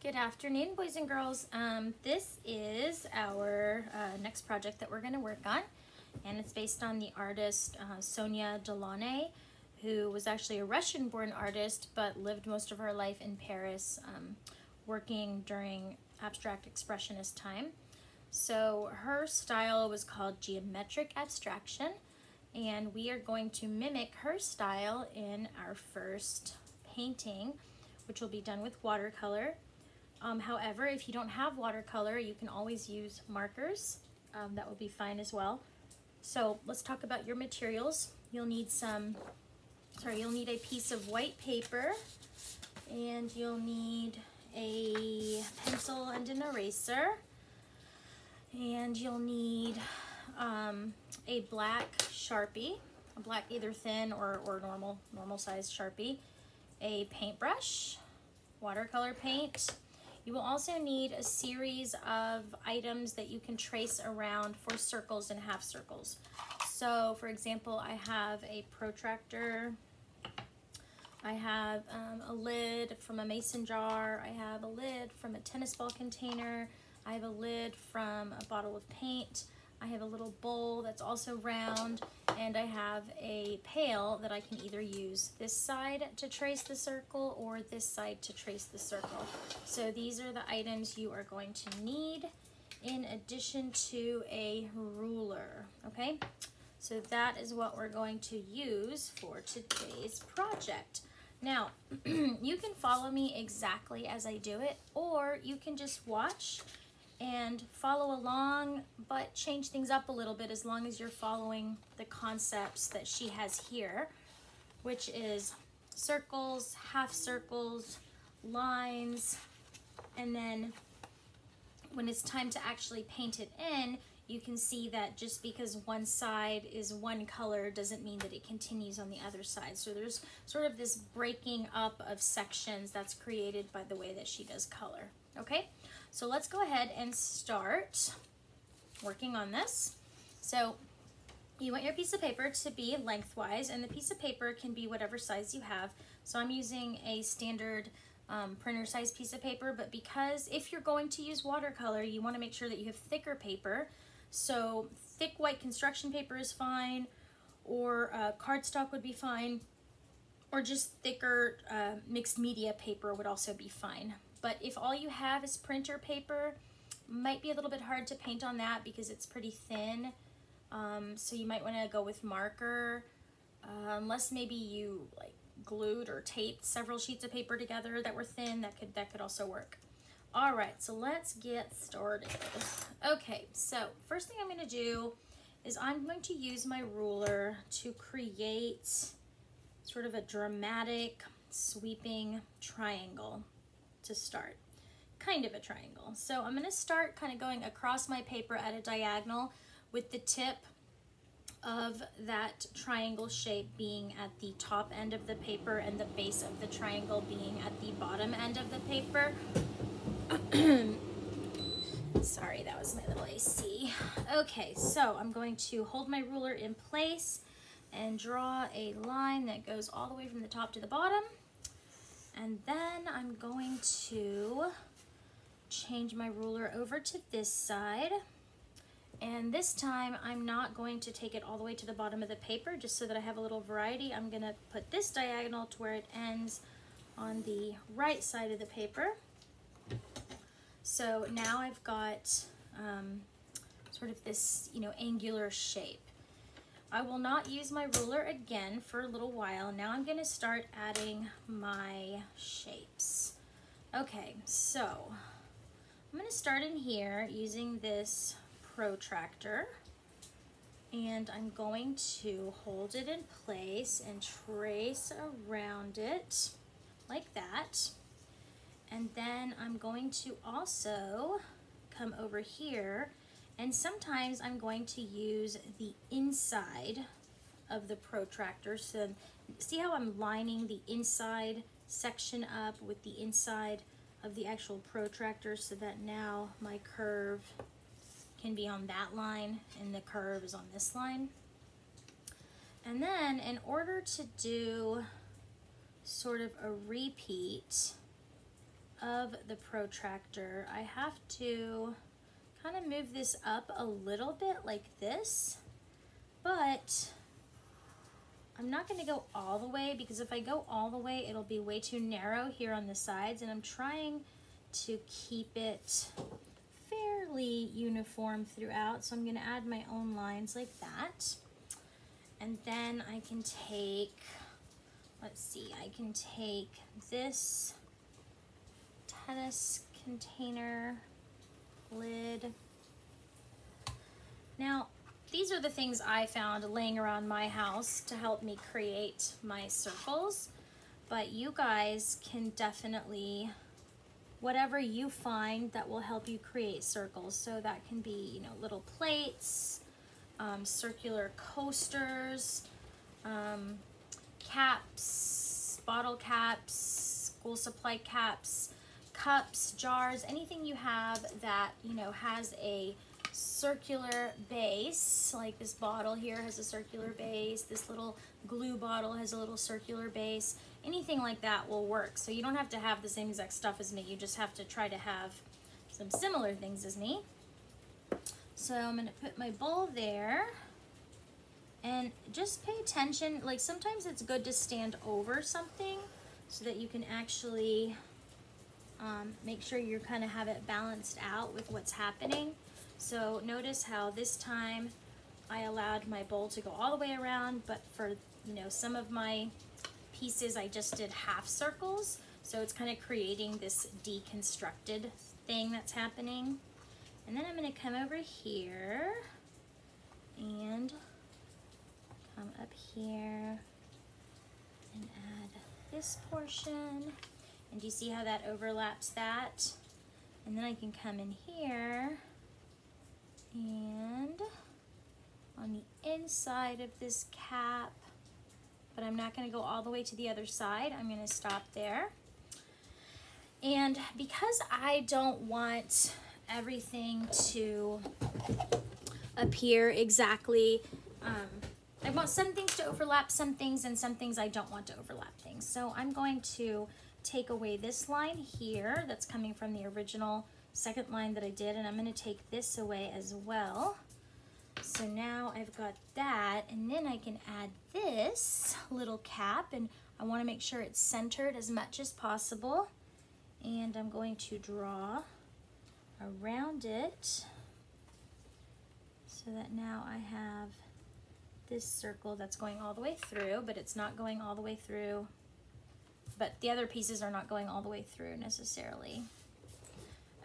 Good afternoon, boys and girls. Um, this is our uh, next project that we're going to work on, and it's based on the artist uh, Sonia Delaunay, who was actually a Russian-born artist but lived most of her life in Paris, um, working during abstract expressionist time. So her style was called geometric abstraction, and we are going to mimic her style in our first painting, which will be done with watercolor. Um, however, if you don't have watercolor, you can always use markers. Um, that would be fine as well. So let's talk about your materials. You'll need some, sorry, you'll need a piece of white paper and you'll need a pencil and an eraser and you'll need um, a black Sharpie, a black either thin or, or normal, normal size Sharpie, a paintbrush, watercolor paint, you will also need a series of items that you can trace around for circles and half circles. So for example, I have a protractor, I have um, a lid from a mason jar, I have a lid from a tennis ball container, I have a lid from a bottle of paint, I have a little bowl that's also round, and I have a pail that I can either use this side to trace the circle or this side to trace the circle. So these are the items you are going to need in addition to a ruler, okay? So that is what we're going to use for today's project. Now, you can follow me exactly as I do it, or you can just watch and follow along, but change things up a little bit as long as you're following the concepts that she has here, which is circles, half circles, lines, and then when it's time to actually paint it in, you can see that just because one side is one color doesn't mean that it continues on the other side. So there's sort of this breaking up of sections that's created by the way that she does color, okay? So let's go ahead and start working on this. So you want your piece of paper to be lengthwise and the piece of paper can be whatever size you have. So I'm using a standard um, printer size piece of paper, but because if you're going to use watercolor, you wanna make sure that you have thicker paper. So thick white construction paper is fine, or uh, cardstock would be fine, or just thicker uh, mixed media paper would also be fine. But if all you have is printer paper, might be a little bit hard to paint on that because it's pretty thin. Um, so you might want to go with marker, uh, unless maybe you like glued or taped several sheets of paper together that were thin, that could, that could also work. All right, so let's get started. Okay, so first thing I'm gonna do is I'm going to use my ruler to create sort of a dramatic sweeping triangle to start. Kind of a triangle. So I'm gonna start kind of going across my paper at a diagonal with the tip of that triangle shape being at the top end of the paper and the base of the triangle being at the bottom end of the paper. Sorry, that was my little AC. Okay, so I'm going to hold my ruler in place and draw a line that goes all the way from the top to the bottom. And then I'm going to change my ruler over to this side. And this time I'm not going to take it all the way to the bottom of the paper just so that I have a little variety. I'm gonna put this diagonal to where it ends on the right side of the paper. So now I've got um, sort of this, you know, angular shape. I will not use my ruler again for a little while. Now I'm gonna start adding my shapes. Okay, so I'm gonna start in here using this protractor and I'm going to hold it in place and trace around it like that. And then I'm going to also come over here and sometimes I'm going to use the inside of the protractor. So see how I'm lining the inside section up with the inside of the actual protractor so that now my curve can be on that line and the curve is on this line. And then in order to do sort of a repeat of the protractor, I have to kind of move this up a little bit like this, but I'm not gonna go all the way because if I go all the way, it'll be way too narrow here on the sides and I'm trying to keep it fairly uniform throughout. So I'm gonna add my own lines like that. And then I can take, let's see, I can take this tennis container lid. Now, these are the things I found laying around my house to help me create my circles. But you guys can definitely, whatever you find that will help you create circles. So that can be, you know, little plates, um, circular coasters, um, caps, bottle caps, school supply caps, cups, jars, anything you have that, you know, has a circular base, like this bottle here has a circular base, this little glue bottle has a little circular base, anything like that will work. So you don't have to have the same exact stuff as me, you just have to try to have some similar things as me. So I'm gonna put my bowl there and just pay attention, like sometimes it's good to stand over something so that you can actually um, make sure you kind of have it balanced out with what's happening. So notice how this time I allowed my bowl to go all the way around, but for you know some of my pieces I just did half circles. So it's kind of creating this deconstructed thing that's happening. And then I'm gonna come over here and come up here and add this portion. And do you see how that overlaps that? And then I can come in here and on the inside of this cap, but I'm not gonna go all the way to the other side. I'm gonna stop there. And because I don't want everything to appear exactly, um, I want some things to overlap some things and some things I don't want to overlap things. So I'm going to take away this line here that's coming from the original second line that I did and I'm going to take this away as well. So now I've got that and then I can add this little cap and I want to make sure it's centered as much as possible and I'm going to draw around it so that now I have this circle that's going all the way through but it's not going all the way through but the other pieces are not going all the way through necessarily.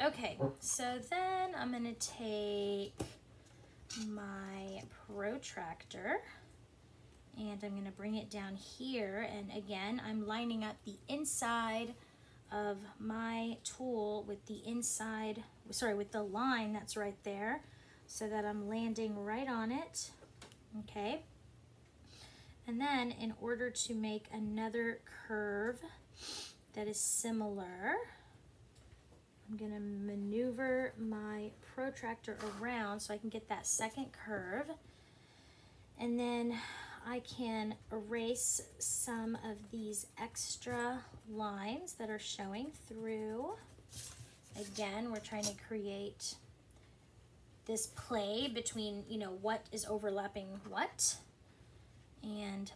Okay, so then I'm gonna take my protractor and I'm gonna bring it down here. And again, I'm lining up the inside of my tool with the inside, sorry, with the line that's right there so that I'm landing right on it, okay? And then in order to make another curve that is similar, I'm gonna maneuver my protractor around so I can get that second curve. And then I can erase some of these extra lines that are showing through. Again, we're trying to create this play between, you know, what is overlapping what. And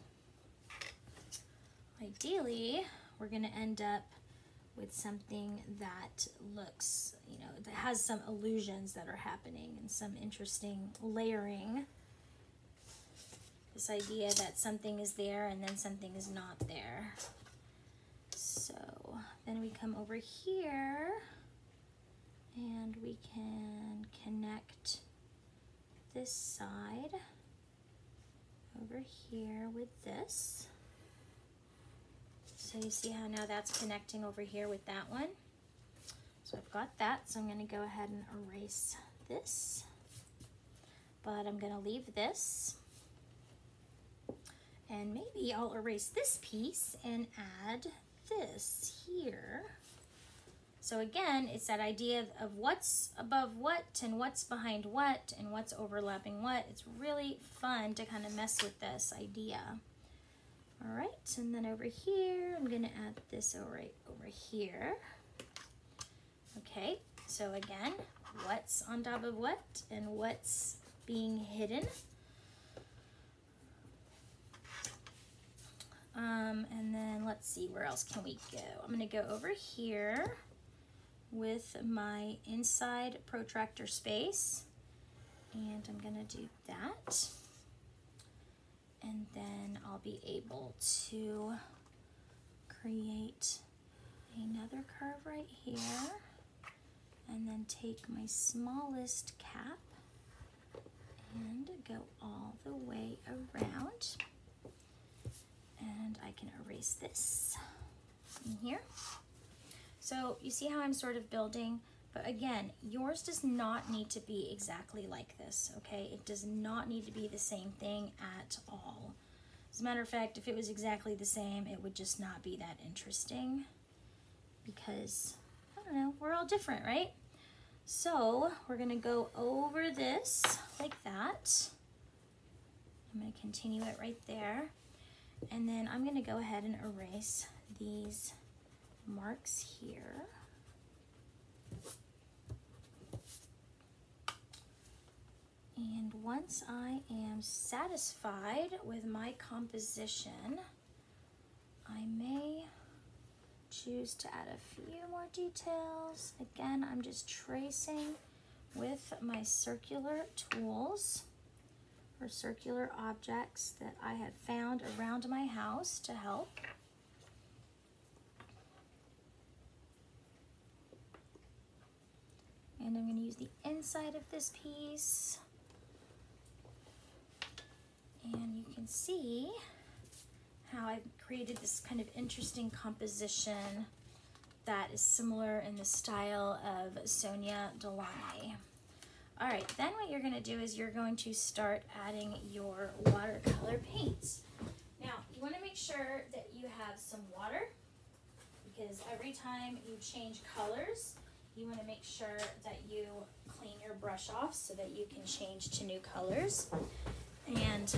ideally, we're gonna end up with something that looks, you know, that has some illusions that are happening and some interesting layering. This idea that something is there and then something is not there. So then we come over here and we can connect this side over here with this. So you see how now that's connecting over here with that one. So I've got that, so I'm gonna go ahead and erase this. But I'm gonna leave this. And maybe I'll erase this piece and add this here. So again, it's that idea of what's above what and what's behind what and what's overlapping what. It's really fun to kind of mess with this idea. All right, and then over here, I'm gonna add this right over here. Okay, so again, what's on top of what and what's being hidden. Um, and then let's see, where else can we go? I'm gonna go over here with my inside protractor space and I'm gonna do that. And then I'll be able to create another curve right here and then take my smallest cap and go all the way around and I can erase this in here. So you see how I'm sort of building, but again, yours does not need to be exactly like this, okay? It does not need to be the same thing at all. As a matter of fact, if it was exactly the same, it would just not be that interesting because, I don't know, we're all different, right? So we're gonna go over this like that. I'm gonna continue it right there. And then I'm gonna go ahead and erase these marks here. And once I am satisfied with my composition, I may choose to add a few more details. Again, I'm just tracing with my circular tools or circular objects that I have found around my house to help. And I'm going to use the inside of this piece. And you can see how I've created this kind of interesting composition that is similar in the style of Sonia Delaunay. All right, then what you're gonna do is you're going to start adding your watercolor paints. Now, you wanna make sure that you have some water because every time you change colors, you wanna make sure that you clean your brush off so that you can change to new colors. And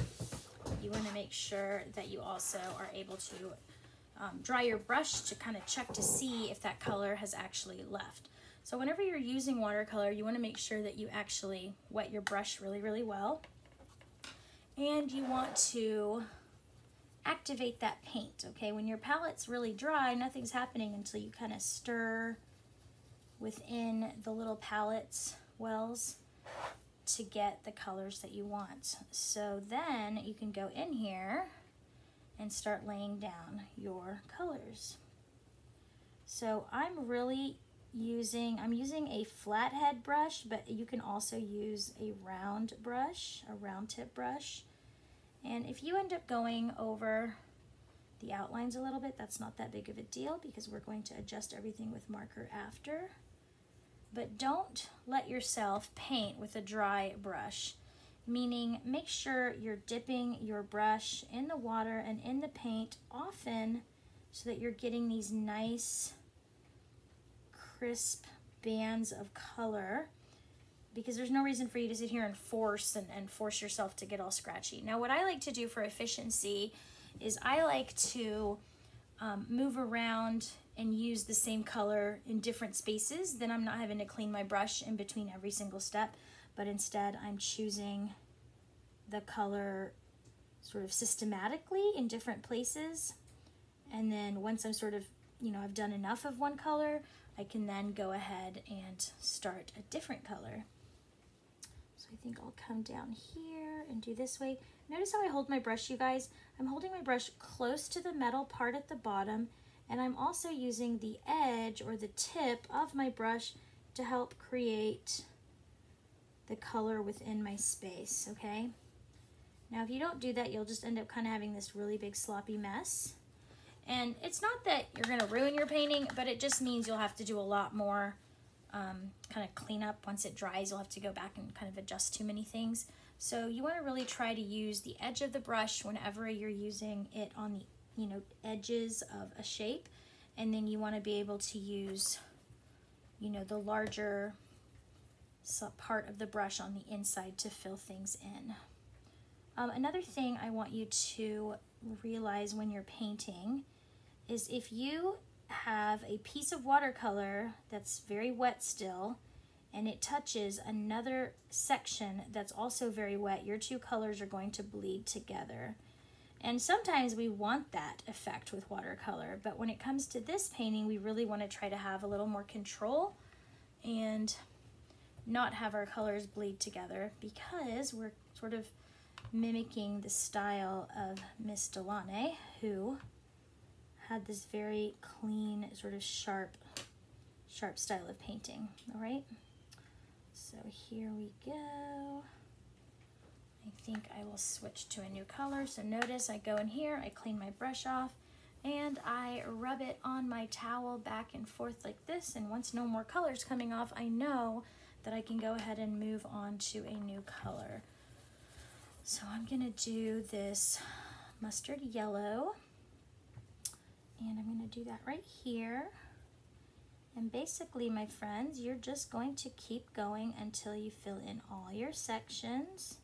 you wanna make sure that you also are able to um, dry your brush to kind of check to see if that color has actually left. So whenever you're using watercolor, you want to make sure that you actually wet your brush really, really well. And you want to activate that paint, okay? When your palette's really dry, nothing's happening until you kind of stir within the little palettes wells to get the colors that you want. So then you can go in here and start laying down your colors. So I'm really using, I'm using a flathead brush, but you can also use a round brush, a round tip brush. And if you end up going over the outlines a little bit, that's not that big of a deal because we're going to adjust everything with marker after. But don't let yourself paint with a dry brush, meaning make sure you're dipping your brush in the water and in the paint often so that you're getting these nice crisp bands of color because there's no reason for you to sit here and force and, and force yourself to get all scratchy. Now what I like to do for efficiency is I like to um, move around and use the same color in different spaces. Then I'm not having to clean my brush in between every single step, but instead I'm choosing the color sort of systematically in different places. And then once I'm sort of, you know, I've done enough of one color, I can then go ahead and start a different color. So I think I'll come down here and do this way. Notice how I hold my brush, you guys? I'm holding my brush close to the metal part at the bottom, and I'm also using the edge or the tip of my brush to help create the color within my space, okay? Now, if you don't do that, you'll just end up kind of having this really big sloppy mess. And it's not that you're to ruin your painting, but it just means you'll have to do a lot more um, kind of cleanup. Once it dries, you'll have to go back and kind of adjust too many things. So you want to really try to use the edge of the brush whenever you're using it on the you know edges of a shape. And then you want to be able to use you know the larger part of the brush on the inside to fill things in. Um, another thing I want you to realize when you're painting is if you have a piece of watercolor that's very wet still and it touches another section that's also very wet, your two colors are going to bleed together. And sometimes we want that effect with watercolor, but when it comes to this painting, we really want to try to have a little more control and not have our colors bleed together because we're sort of mimicking the style of Miss Delaunay, who had this very clean, sort of sharp, sharp style of painting, all right? So here we go. I think I will switch to a new color. So notice I go in here, I clean my brush off, and I rub it on my towel back and forth like this. And once no more colors coming off, I know that I can go ahead and move on to a new color. So I'm gonna do this mustard yellow. And I'm gonna do that right here. And basically, my friends, you're just going to keep going until you fill in all your sections.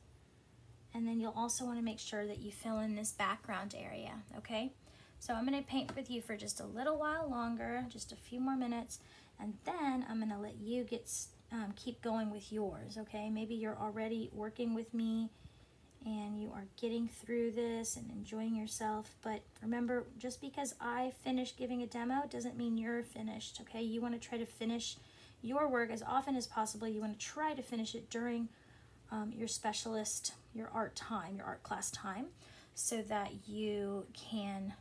And then you'll also want to make sure that you fill in this background area, okay? So I'm going to paint with you for just a little while longer, just a few more minutes, and then I'm going to let you get um, keep going with yours, okay? Maybe you're already working with me and you are getting through this and enjoying yourself. But remember, just because I finished giving a demo doesn't mean you're finished, okay? You want to try to finish your work as often as possible. You want to try to finish it during um, your specialist, your art time, your art class time, so that you can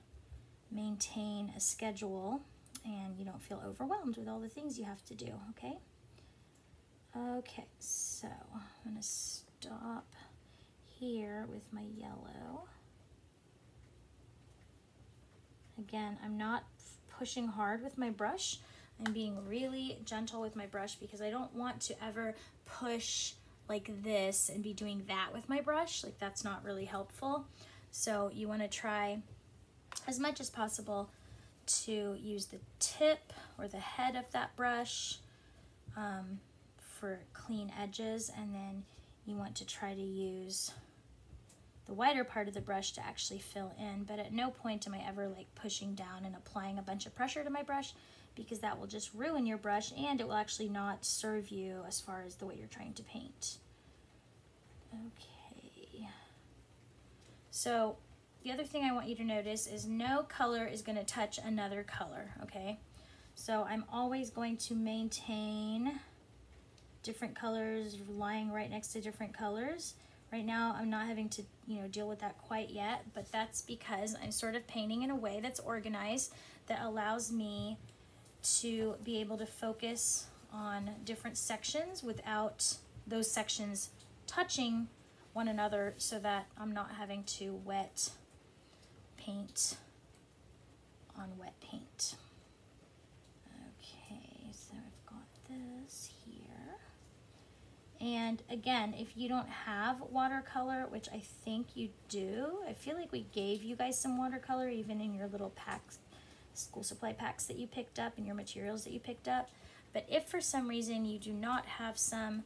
maintain a schedule and you don't feel overwhelmed with all the things you have to do, okay? Okay, so I'm to stop here with my yellow. Again, I'm not pushing hard with my brush. I'm being really gentle with my brush because I don't want to ever push like this and be doing that with my brush. Like that's not really helpful. So you want to try as much as possible to use the tip or the head of that brush um, for clean edges and then you want to try to use the wider part of the brush to actually fill in, but at no point am I ever like pushing down and applying a bunch of pressure to my brush because that will just ruin your brush and it will actually not serve you as far as the way you're trying to paint. Okay. So the other thing I want you to notice is no color is going to touch another color, okay? So I'm always going to maintain different colors lying right next to different colors Right now, I'm not having to, you know, deal with that quite yet, but that's because I'm sort of painting in a way that's organized that allows me to be able to focus on different sections without those sections touching one another so that I'm not having to wet paint on wet paint. Okay, so I've got this here. and again, if you don't have watercolor, which I think you do, I feel like we gave you guys some watercolor even in your little packs, school supply packs that you picked up and your materials that you picked up. But if for some reason you do not have some,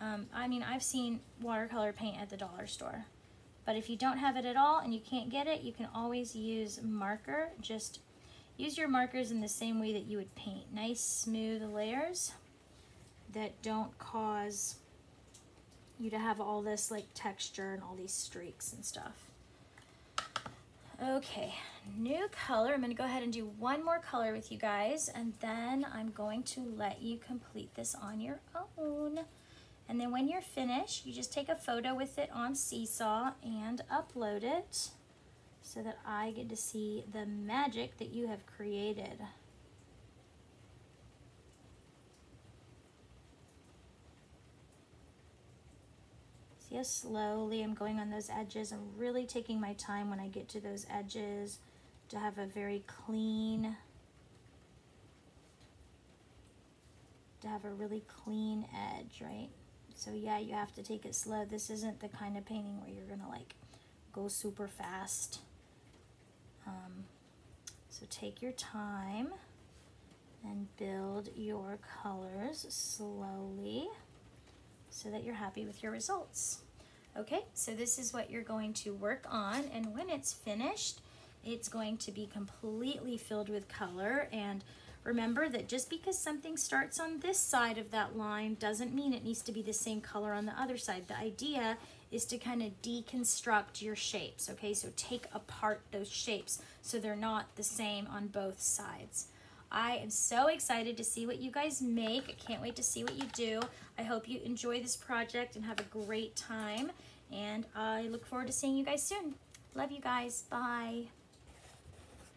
um, I mean, I've seen watercolor paint at the dollar store. But if you don't have it at all and you can't get it, you can always use marker. Just use your markers in the same way that you would paint. Nice smooth layers that don't cause you to have all this like texture and all these streaks and stuff. Okay, new color. I'm gonna go ahead and do one more color with you guys and then I'm going to let you complete this on your own. And then when you're finished, you just take a photo with it on Seesaw and upload it so that I get to see the magic that you have created. See how slowly I'm going on those edges. I'm really taking my time when I get to those edges to have a very clean, to have a really clean edge, right? So yeah, you have to take it slow. This isn't the kind of painting where you're gonna like go super fast. Um, so take your time and build your colors slowly so that you're happy with your results. Okay, so this is what you're going to work on and when it's finished, it's going to be completely filled with color and remember that just because something starts on this side of that line doesn't mean it needs to be the same color on the other side. The idea is to kind of deconstruct your shapes, okay? So take apart those shapes so they're not the same on both sides. I am so excited to see what you guys make. I can't wait to see what you do. I hope you enjoy this project and have a great time. And I look forward to seeing you guys soon. Love you guys. Bye.